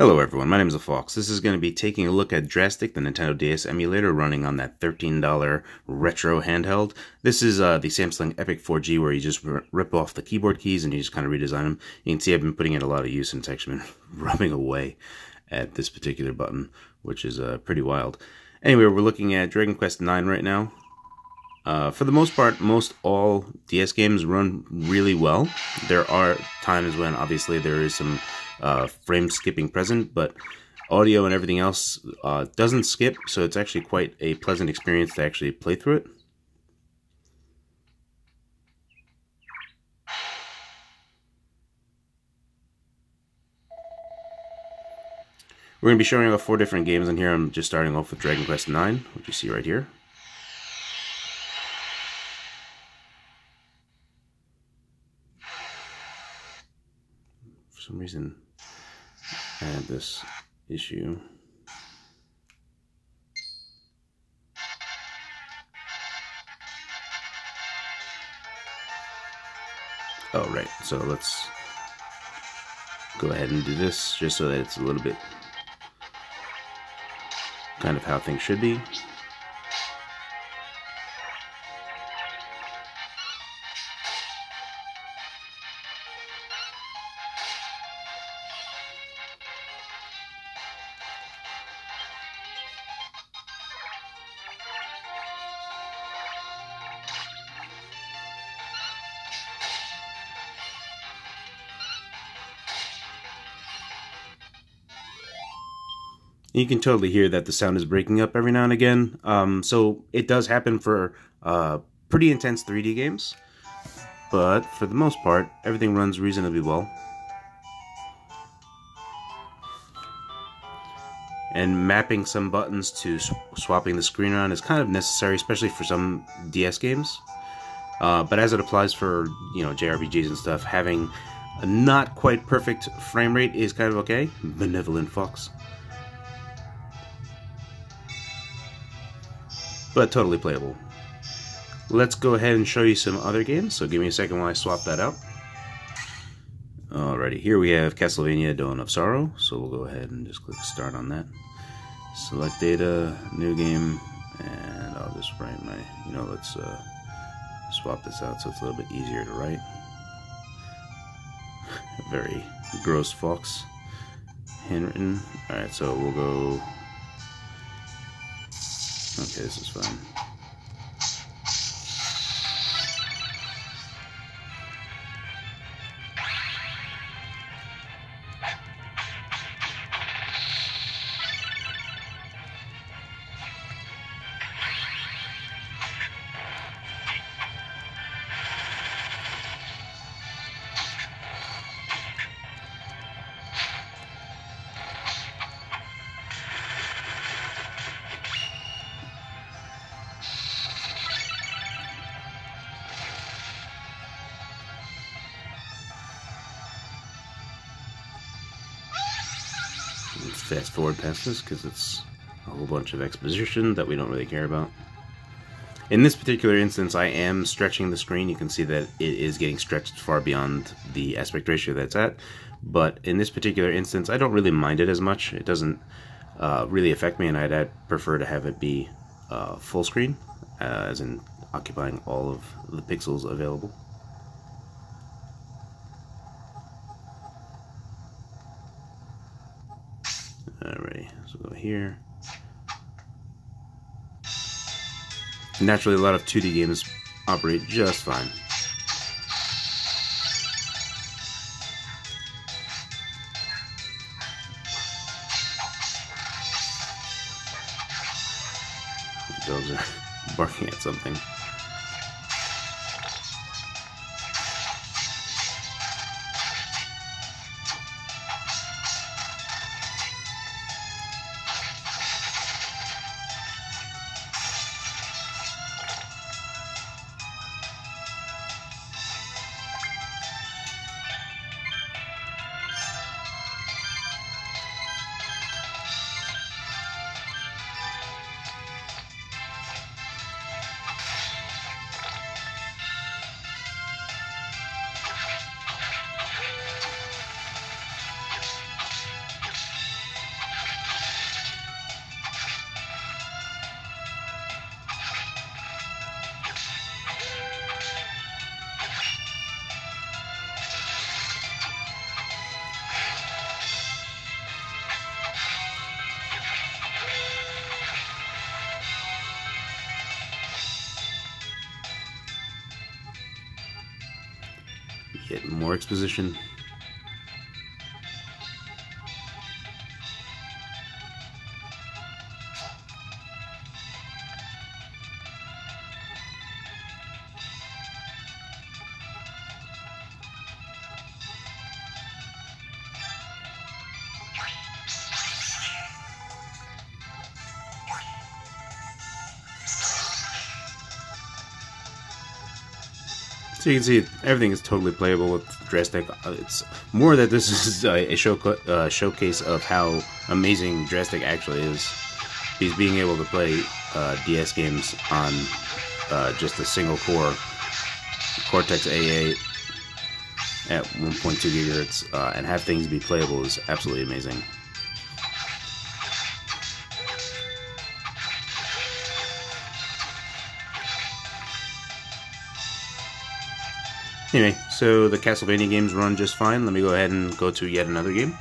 Hello everyone, my name is a Phawx. This is going to be taking a look at Drastic, the Nintendo DS emulator running on that $13 retro handheld. This is uh, the Samsung Epic 4G where you just rip off the keyboard keys and you just kind of redesign them. You can see I've been putting in a lot of use and it's actually been rubbing away at this particular button, which is uh, pretty wild. Anyway, we're looking at Dragon Quest IX right now. Uh, for the most part, most all DS games run really well. There are times when obviously there is some uh, frame skipping present, but audio and everything else uh, doesn't skip, so it's actually quite a pleasant experience to actually play through it. We're going to be showing off four different games in here. I'm just starting off with Dragon Quest IX, which you see right here. For some reason, had this issue. Oh, right. So let's go ahead and do this just so that it's a little bit kind of how things should be. You can totally hear that the sound is breaking up every now and again. Um, so it does happen for uh, pretty intense 3D games. But for the most part, everything runs reasonably well. And mapping some buttons to sw swapping the screen around is kind of necessary, especially for some DS games. Uh, but as it applies for, you know, JRPGs and stuff, having a not quite perfect frame rate is kind of okay. Benevolent Fox. But totally playable. Let's go ahead and show you some other games, so give me a second while I swap that out. Alrighty, here we have Castlevania Dawn of Sorrow, so we'll go ahead and just click start on that. Select data, new game, and I'll just write my, you know, let's uh, swap this out so it's a little bit easier to write. Very gross fox handwritten. Alright, so we'll go Okay, this is fun. Fast forward past this because it's a whole bunch of exposition that we don't really care about. In this particular instance, I am stretching the screen. You can see that it is getting stretched far beyond the aspect ratio that's at. But in this particular instance, I don't really mind it as much. It doesn't uh, really affect me, and I'd, I'd, prefer to have it be uh, full screen, uh, as in occupying all of the pixels available. Alrighty, so we'll go here. Naturally, a lot of 2D games operate just fine. Dogs are barking at something. Get more exposition. So you can see everything is totally playable with Drastic. Uh, it's more that this is a, show, uh, showcase of how amazing Drastic actually is. He's being able to play uh, DS games on uh, just a single core Cortex A8 at 1.2 gigahertz uh, and have things be playable is absolutely amazing. Anyway, so the Castlevania games run just fine. Let me go ahead and go to yet another game.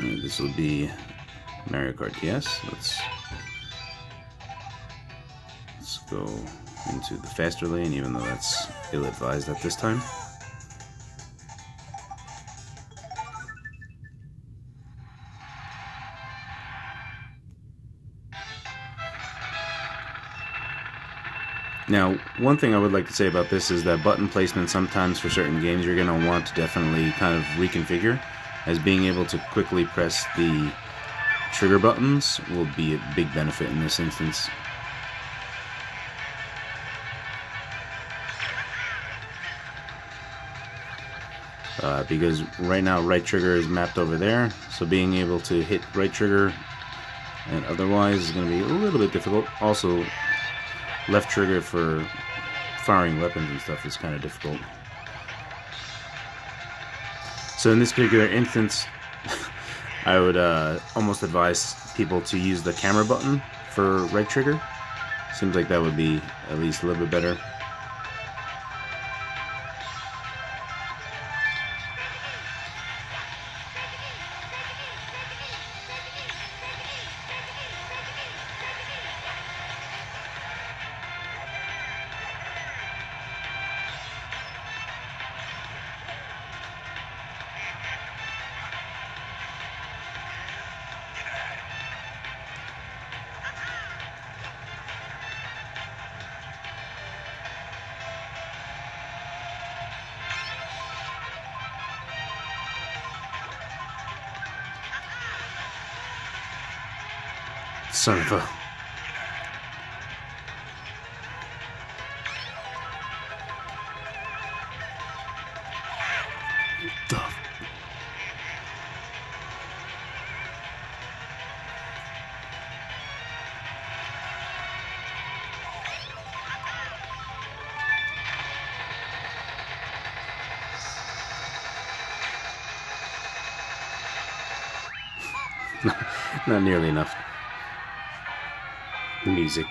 This will be Mario Kart DS. Let's let's go into the faster lane, even though that's ill-advised at this time. Now, one thing I would like to say about this is that button placement sometimes for certain games you're going to want to definitely kind of reconfigure, as being able to quickly press the trigger buttons will be a big benefit in this instance. Uh, because right now right trigger is mapped over there, so being able to hit right trigger and otherwise is going to be a little bit difficult. Also, left trigger for firing weapons and stuff is kind of difficult. So in this particular instance, I would uh, almost advise people to use the camera button for right trigger. Seems like that would be at least a little bit better. Son of a... The... Not nearly enough music.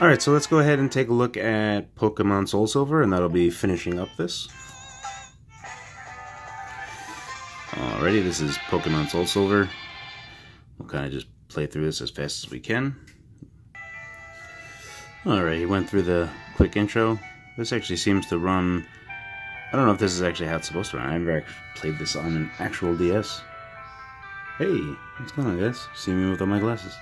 Alright, so let's go ahead and take a look at Pokemon Soul Silver, and that'll be finishing up this. Alrighty, this is Pokemon Soul Silver. We'll kind of just play through this as fast as we can. Alright, he went through the quick intro. This actually seems to run... I don't know if this is actually how it's supposed to run. I've never played this on an actual DS. Hey, what's going on guys? See me without my glasses.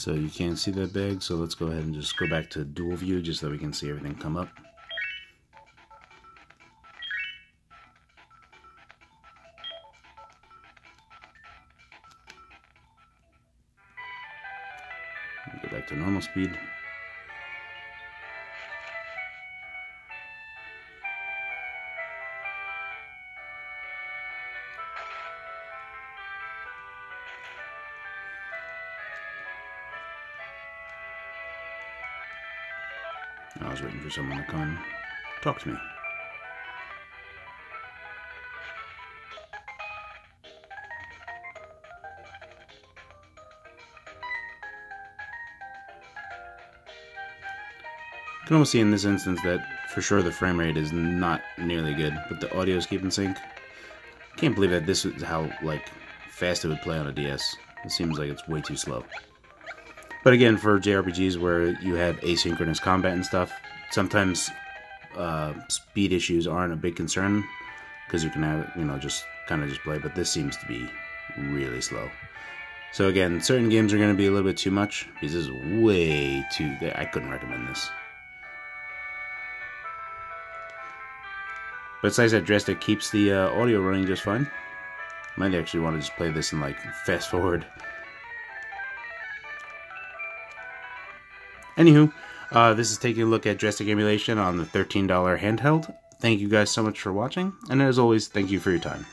So you can't see that bag, so let's go ahead and just go back to dual view just so we can see everything come up. Go back to normal speed. was waiting for someone to come talk to me. You can almost see in this instance that for sure the frame rate is not nearly good, but the audio is keeping sync. Can't believe that this is how like fast it would play on a DS. It seems like it's way too slow. But again, for JRPGs where you have asynchronous combat and stuff, sometimes uh, speed issues aren't a big concern because you can have you know just kind of just play. But this seems to be really slow. So again, certain games are going to be a little bit too much because this is way too. I couldn't recommend this. But besides that, Drastic keeps the uh, audio running just fine. Might actually want to just play this and like fast forward. Anywho, uh, this is taking a look at Drastic emulation on the $13 handheld. Thank you guys so much for watching, and as always, thank you for your time.